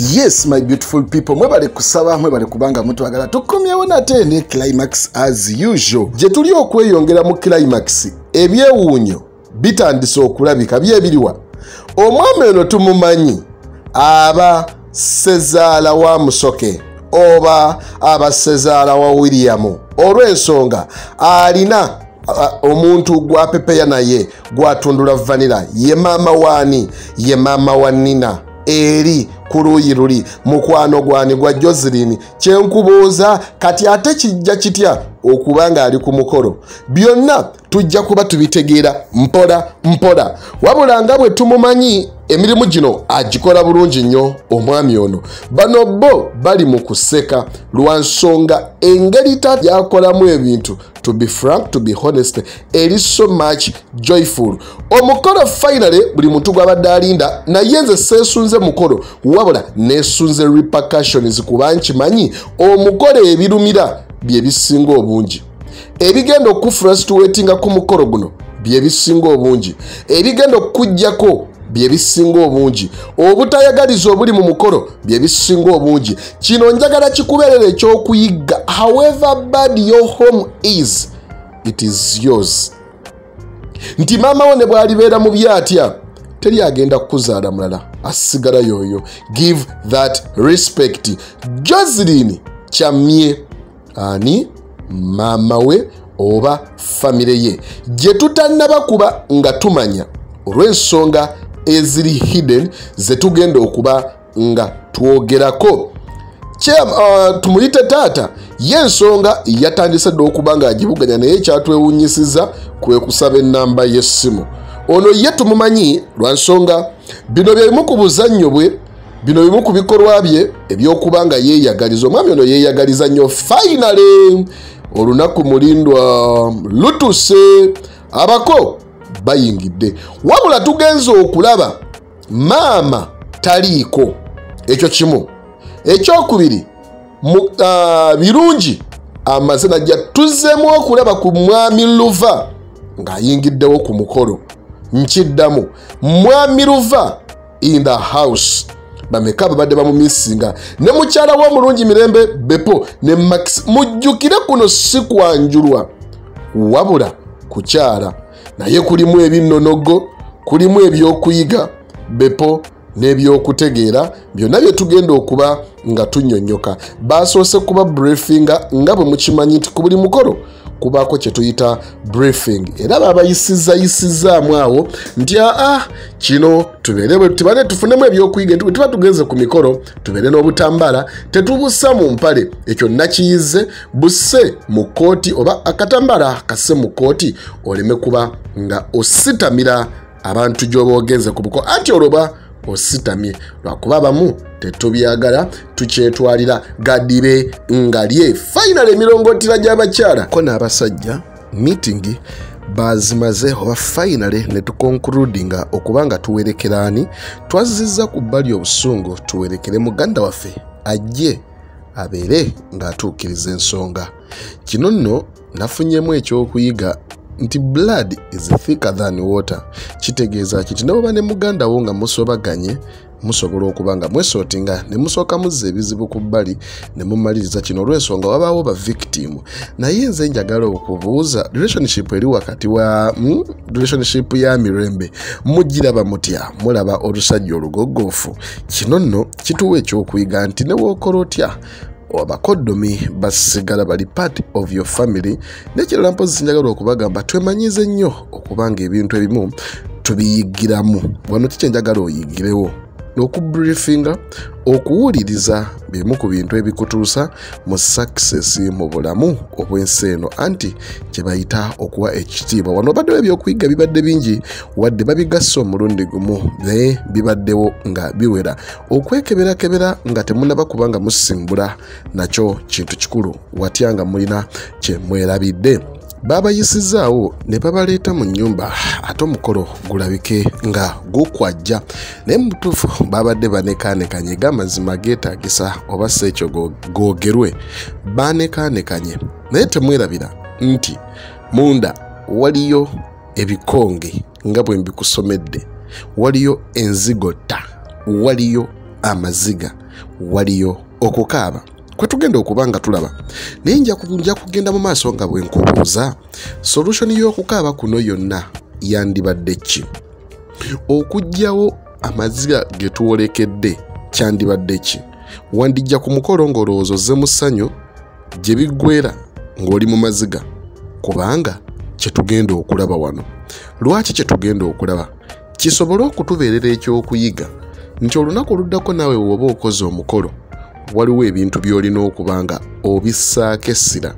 yes my beautiful people mwebale kusaba mwebale kubanga mutwagala tukomyewo nate ne climax as usual. Gye tuli okweyongera mu climax ebyewuunyo bitandise okulabika byebiriwa omwami ono tumumanyi aba sezaala wa musoke oba aba sezaala wa william. Olw'ensonga alina omuntu gwapepeya naye gwatundula vanira ye maama waani ye maama wa nina eri ku luuyi luli. Mukwano gwani gwa joselin kyenkubuuza kati ate kijja kitya okuba ng'ali ku mukolo? Byonna tujja kuba tubitegeera mpola mpola. Wabula nga bwe tumumanyi emirimu gino agikola bulungi nnyo omwami ono. Bano bo bali mu kuseka lwa nsonga engeri ta yakolamu ebintu. To be frank to be honest eri so much joyful. Omukolo finally buli muntu gwabadde alinda naye nze seesunze mukolo wabula neesunze repercussions kuba nkimanyi omukolo ebirumira bye bisinga obungi ebigenda okufrustratinga ku mukolo guno bye bisinga obungi. Ebigenda okukuggyako bye bisinga obungi. Obutayagaliza obuli mu mukolo bye bisinga obungi. Kino njagala kikubeerera ekyokuyigga however bad your home is it is yours. Nti maama wo ne bw'alibeera mu byatya teri agenda kukuzaala mulala asigala yoyo give that respect. Joselin kyamye ani maama we oba famire ye. Gye tutannaba kuba nga tumanya olw'ensonga eziri hidden ze tugenda okuba nga twogerako. Uh, tumuyite taata ye ensonga yatandise dde okuba ng'agibuganya naye ekyatwewunyisiza kwe kusaba ennamba y'essimu. Ono ye tumumanyi lwa nsonga bino byebimu ku buzannyo bwe bino bimu ku bikolwa bye ebyokuba nga yeeyagaliza. Omwami ono yeeyagaliza nnyo fainale olunaku mulindwa lutuse abako bayingidde. Wabula tugenza okulaba maama taliiko. Ekyo kimu. Ekyokubiri uh, birungi amazina ja tuzzeemu okulaba ku mwami luva ng'ayingiddewo ku mukolo. Nkiddamu mwami luva in the house bameka babadde bamumisinga. Ne mukyala w'omulungi mirembe bepo ne max mujjukire kuno si kwanjulwa wabula kukyala naye kulimu ebinnonogo kulimu ebyokuyiga bepo n'ebyokutegeera byonna bye tugenda okuba nga tunnyonnyoka. Basoose kuba briefinga nga bwe mukimanyi nti ku buli mukolo kubaako kye tuyita briefing. Era babayisizayisizaamu awo nti aa kino tubeere tubane tufunemu ebyokuyiga bwe tuba tugenze ku mikolo tubeere n'obutambaala tetubussa mu mpale. Ekyo nakiyize busse mu kooti oba akatambaala kasse mu kooti oleme kuba nga ositamira abantu gy'oba ogenze ku buko anti olwoba ositamye. Lwakuba abamu tetubyagala tukyetwalira gadibe nga lye fainale emirongootira gy'abakyala. Ko n'abasajja miitingi bazimaze oba fainale ne tukonkurudinga okuba nga tuwerekera ani? Twazizza ku bbali obusungu tuwerekere muganda waffe ajje abeere ng'atuukiriza ensonga. Kino nno nafunyemu ekyokuyiga nti blood is thicker than water. Kitegeeza kiti ne bwoba ne muganda wo nga musobaganye musobola okuba nga mwesootinga ne musooka muzza ebizibu ku bbali ne mumaliriza kino olw'ensonga wabaawo ba victim. Naye nze njagala okubuuza relationship eri wakati wa mm, relationship ya mirembe mugiraba mutya? Mulaba olusajja olugoggoofu kino nno kituwa ekyokuyiga nti ne wookola otya abakoddomi basigala bali part of your family. Nekirala mpozi njagala okubagamba twemanyize nnyo okuba nga ebintu ebimu tubiyigiramu wano kikye njagala oyigirewo. Okubriefinga okuwuliriza bimu ku bintu ebikutuusa mu success mu bulamu obw'ensi eno anti kye bayita okuwa ekitiibwa. Wano obaddewo ebyokuyiga bibadde bingi wadde babigasse omulundi gumu naye bibaddewo nga biwera. Okwekeberakebera nga temunaba kuba nga musimbula nakyo kintu kikulu watya nga mulina kye mwerabidde babayisizaawo ne babaleeta mu nnyumba ate omukolo gulabike nga gukwajja. Naye mutuufu babadde banekanekanye gamazima geetagisa oba si ekyo googerwe. Banekanekanye naye temwerabira nti munda waliyo ebikonge nga bwe mbikusomedde waliyo enzigotta waliyo amaziga waliyo okukaaba kwe tugenda okuba nga tulaba naye nja kugenda mu maaso nga bwe nkubuuza solution y'okukaaba kuno yonna yandibadde ki? Okuggyawo amaziga ge tuwolekedde kyandibadde ki? Wandijja ku mukolo ng'olowooza ozze mu ssanyu gye biggwera ng'oli mu maziga kubanga kyetugenda okulaba wano. Lwaki kyetugenda okulaba? Kisobole okutubeerera ekyokuyiga nti olunaku oluddako naawe woba okoze omukolo waliwo ebintu by'olina okuba nga obissaako essira.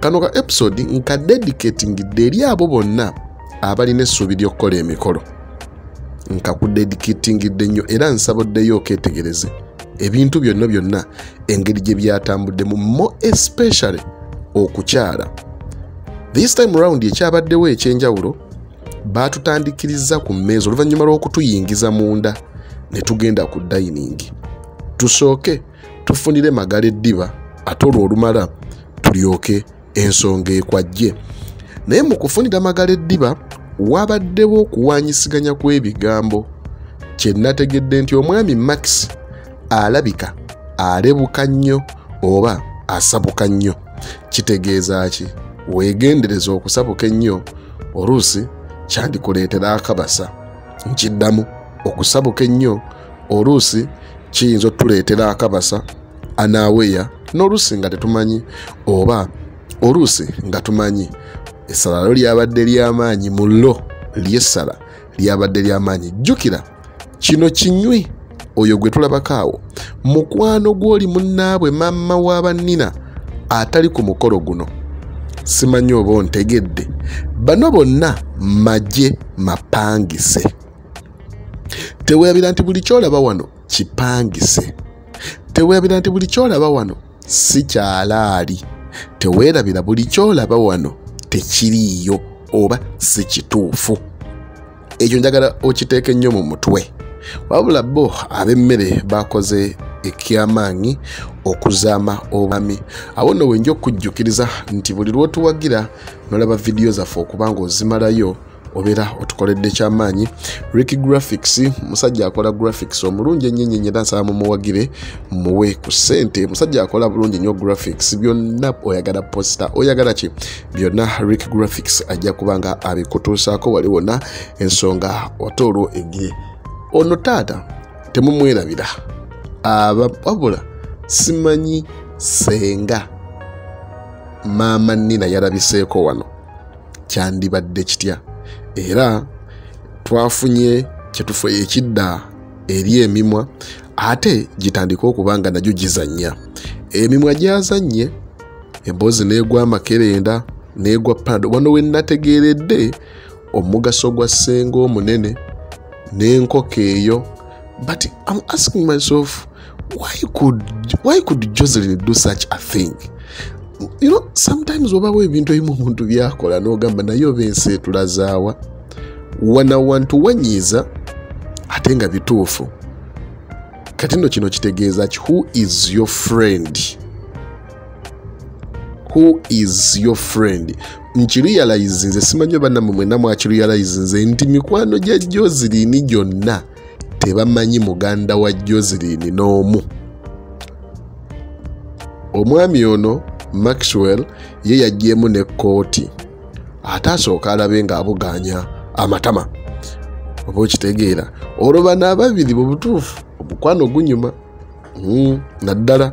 Kano ka episode nka dedicatingidde eri abo bonna abalina essuubi ly'okukola emikolo. Nka kudedicatingidde nnyo era nsaboddeyo okeetegereze. Ebintu byonna byonna engeri gye byatambuddemu mo especially okukyala. This time round ekyabaddewo ekyenjawulo baatutandikiriza ku mmeeza oluvannyuma lw'okutuyingiza munda ne tugenda ku dayiningi tusooke tufunire magala eddiba ate olwo olumala tulyoke ensonga ekwajje. Naye mu kufunira magala eddiba wabaddewo okuwanyisiganya kw'ebigambo. Kye nategedde nti omwami max alabika alebuka nnyo oba asabuka nnyo. Kitegeeza ki? Weegendereza okusabuka ennyo. Oluusi kyandikuleetera akabasa. Nkiddamu okusabuka ennyo. Oluusi kiyinza otuleetera akabasa anaaweya n'oluusi nga tetumanyi oba oluusi nga tumanyi. Essala lo lyabadde ly'amaanyi mu lo ly'essala lyabadde ly'amaanyi jjukira kino kinywi oyo gwe tulabako awo. Mukwano gw'oli munnaabwe mamma wa bannina atali ku mukolo guno. Simanyi oba ontegedde. Bano bonna majje mapangise. Teweerabira nti buli kyolaba wano kipangise. Teweerabira nti buli kyolaba wano si kyalaali. Teweerabira buli kyolaba wano tekiriiyo oba si kituufu. Ekyo njagala okiteeka ennyo mu mutwe. Wabula bo ab'emmere bakoze ekyamaanyi okuzaama obwami. Awo nno wenja okujjukiriza nti buli lwotuwagira nolaba vidiyo zaffe okuba nga ozimalayo obeera otukoledde kyamaanyi. Rick graphics musajja akola graphics omulungi ennyo era nsaba mumuwagire muwe ku ssente. Musajja akola bulungi nnyo graphics byonna oyagala posta oyagala ki? Byonna rick graphics ajja kuba nga abikutuusaako wali wonna ensonga ate olwo egire ono taata temumwerabira aba wabula simanyi senga maama nina yalabiseeko wano kyandibadde kitya era twafunye kyetufu ekidda eri emimwa ate gitandika okuba nga nagyo gizannya. Emimwa gyazannye emboozi n'egwa amakerenda n'egwa panado wano we nategeeredde omugaso gwa ssenga omunene n'enkoko eyo. But i'm asking myself why could, why could joselin do such a thing you know sometimes obawo ebintu ebimu omuntu byakola n'ogamba naye oba ensi etulazaawa wana wantu wanyiiza ate nga bituufu. Kati nno kino kitegeeza ki? Who is your friend? Who is your friend? Nkiruyalayizinze simanyi bannamwe mwenna mwakiruyalayizinze nti mikwano gya jozirini gyonna tebamanyi muganda wa jozirini n'omu. Omwami ono maxwell ye yajjeemu ne kooti ate asooka alabe ng'abuganya amatama oba okitegeera. Olwo bano ababiri mu butuufu omukwano gunyuma mm, naddala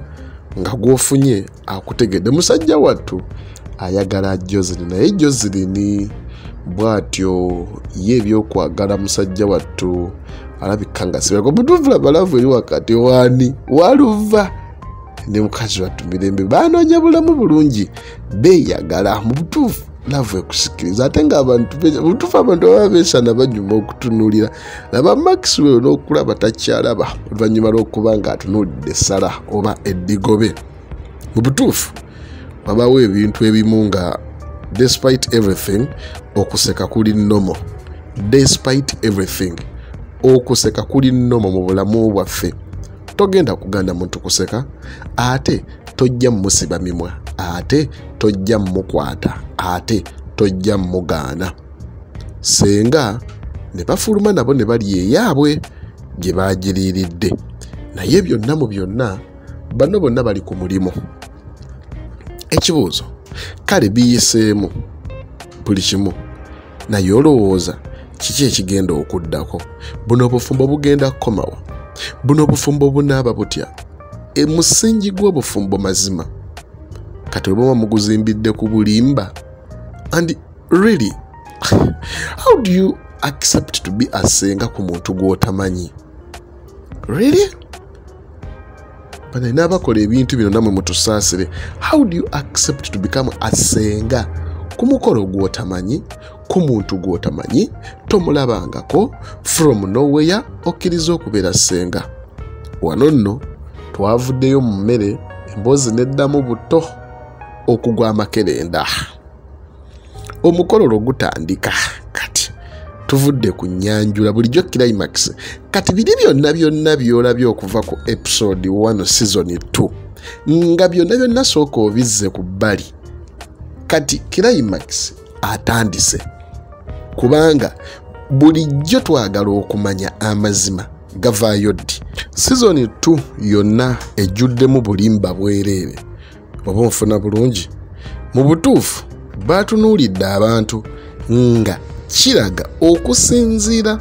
nga gwofunye akutegedde. Musajja wattu ayagala joselin naye joselin bw'atyo ye ebyokwagala musajja wattu alabika nga sibako. Butuufu labalavu eri wakati wani waluva ne mukazi wattu mirembe banoonya bulamu bulungi beeyagala mu butuufu. Laavu ekusikiriza ate ngaabantu butuufu abantu baba beesana banyuma okutunuulira. Laba maxwell n'okulaba takyalaba oluvannyuma lw'okuba nga atunuulidde essala oba eddigobe. Mu butuufu wabawo ebintu ebimu nga despite everything okuseka kuli nomo despite everything okuseka kuli nomo mu bulamu bwaffe togenda kuganda muntu kuseka ate tojja mmusiba mimwa ate tojja mmukwata ate tojja mmugaana. Senga ne bafuluma nabo ne bali eyaabwe gye baagiriiridde naye byonna mu byonna bano bonna bali ku mulimu. Ekibuuzo kale biyiseemu buli kimu naye olowooza kiki ekigenda okuddako? Buno obufumbo bugenda kukomawo buno obufumbo bunaaba butya? Emusingi gw'obufumbo mazima. Kati obama muguzimbidde ku bulimba and really how do you accept to be asenga ku muntu gw'otamanyi? Really? Bana n'abakola ebintu bino namwe mutusaasire. How do you accept to become asenga ku mukolo gw'otamanyi ku muntu gw'otamanyi tomulabangako from nowhere okkiriza okubeera senga wano nno twavuddeyo mu mmere emboozi neddamu buto okugwa amakerenda omukolo lwo gutandika kati tuvudde ku nyanjula bulijjo climax. Kati biri byonna byonna byolabye okuva ku episode 1 season 2 nga byonna byonna sooka obizze ku bbali. Kati climax atandise kubanga bulijjo twagala okumanya amazima gavaayo ddi? Sizoni 2 yonna ejjuddemu bulimba bwereere. Oba onfuna bulungi? Mu butuufu baatunuulidde abantu nga kiraga okusinziira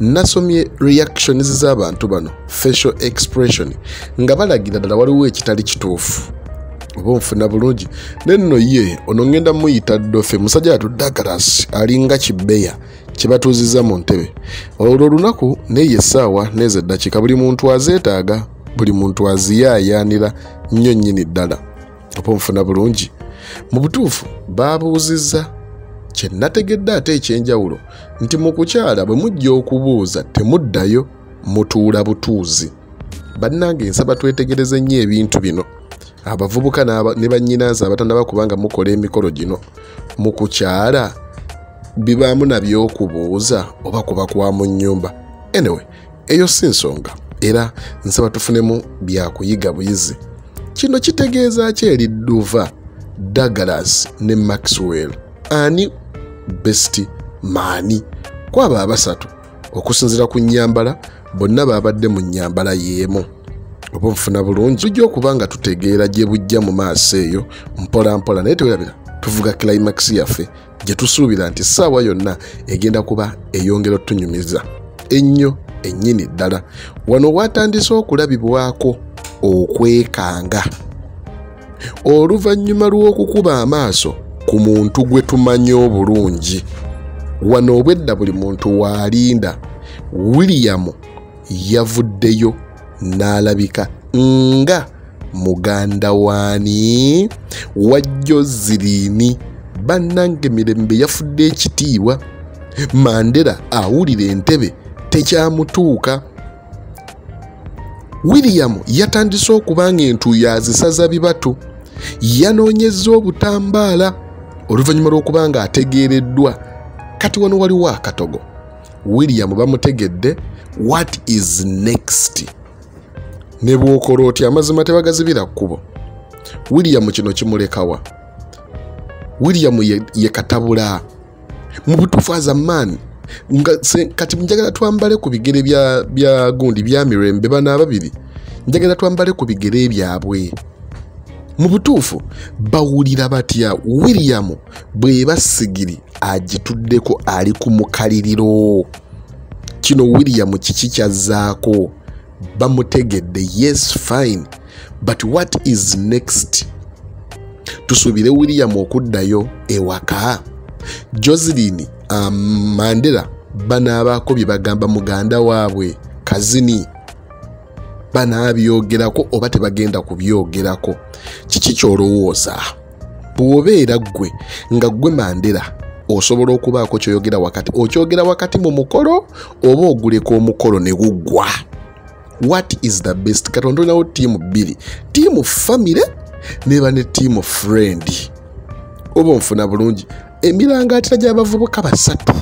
nasomye reactions z'abantu bano facial expression nga balagira ddala waliwo ekitali kituufu oba onfuna bulungi nenno ye ono ngenda muyita ddofe musajja atudde akalasi alinga kibeya kyebatuuziza mu ntebe. Olwo olunaku neyo essaawa nezo eddakiika buli muntu azeetaaga buli muntu aziyaayaanira nnyo nnyini ddala oba onfuna bulungi. Mu butuufu baabuuzizza kye nategedde ate ekyenjawulo nti mu kukyala bwe mujja okubuuza temuddayo mutuula butuuzi. Bannange nsaba twetegereze nnyo ebintu bino abavubuka ne bannyinaze abatannaba kubanga mukola emikolo gino. Mu kukyala bibaamu nabyokubuuza oba kuba kwa mu nnyumba. Anyway eyo si nsonga. Era nsaba tufunemu byakuyiga buyizi. Kino kitegeeza ki eri duva douglas ne maxwell? Ani? Best maani. Kwabo abasatu okusinziira ku nnyambala bonna baabadde mu nnyambala y'emu oba nfuna bulungi. Tujja okuba nga tutegeera gye bujja mu maaso eyo mpola mpola naye tewerabira tuvuga climax yaffe gye tusuubira nti ssaawa yonna egenda kuba eyongera otunyumiza. Ennyo ennyini ddala. Wano watandise okulabibwako okwekanga. Oluvannyuma lw'okukuba amaaso ku muntu gwe tumanyi obulungi. Wano obwedda buli muntu waalinda williyamu yavuddeyo n'alabika nga muganda waani wajjo ziriini bannange mirembe yafudde ekitiibwa. Mandera awulira entebe tekyamutuuka. Williyamu yatandise okuba nga entuuyo azisaza bibatu yanoonyeza obutambaala oluvannyuma lw'okuba nga ategeereddwa kati wano waliwo akatogo. Williyamu bamutegedde what is next ne bw'okola oti amazima tebagazibira kkubo. Williyamu kino kimulekawa. Williyamu ye, ye katabula. Mu butuufu azamaani nga kati njagala twambale ku bigere bya, bya gundi bya mirembe bana ababiri. Njagala twambale ku bigere byabwe. Mu butuufu bawulira batya williyamu bw'eba sigiri agituddeko ali ku mukaliriro. Kino williyamu kiki kyazzaako bamutegedde yes fine. But what is next? Tusuubire williyamu okuddayo ewaka. Joselin um, mandera banaabaako bye bagamba muganda waabwe kazini. Banaabyogerako oba tebagenda kubyogerako. Kiki kyolowooza? Bw'obeera ggwe nga ggwe mandera osobola okubaako kyoyogera wakati okyogera wakati mu mukolo oba oguleka omukolo ne guggwa what is the best? Katonda olinawo tiimu bbiri. Tiimu famire neba ne tiimu friend. Oba onfuna bulungi. Emirangaatira gy'abavubuka basatu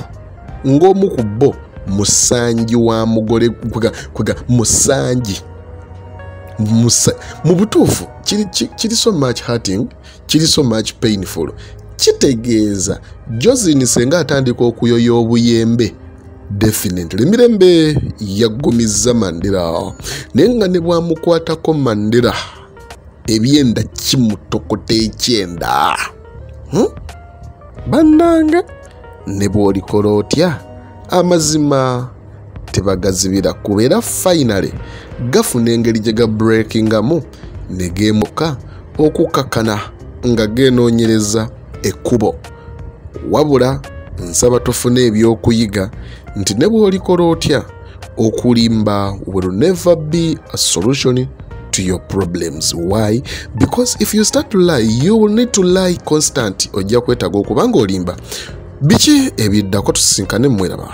ng'omu ku bo musanji wa mugole kwega musanji musa mu butuufu kiri, kiri so much hurting kiri so much painful. Kitegeeza josin senga atandika okuyoya obuyembe definitely. Emirembe yaggumizza mandera naye nga ne bwamukwatako mandera ebyenda kimutokota ekyenda. Hmm? bannange ne bw'olikola otya? Amazima tebagazibira kuba era finale gafuna engeri gye gabreakingamu ne geemuka okukakana nga geenoonyereza ekkubo. Wabula nsaba tofuna ebyokuyiga nti ne bw'olikola otya? Okulimba will never be a solution to your problems. Why? Because if you start to lie you will need to lie constant. Ojja kwetaaga okuba nga olimba biki ebiddako tusisinkane mmweraba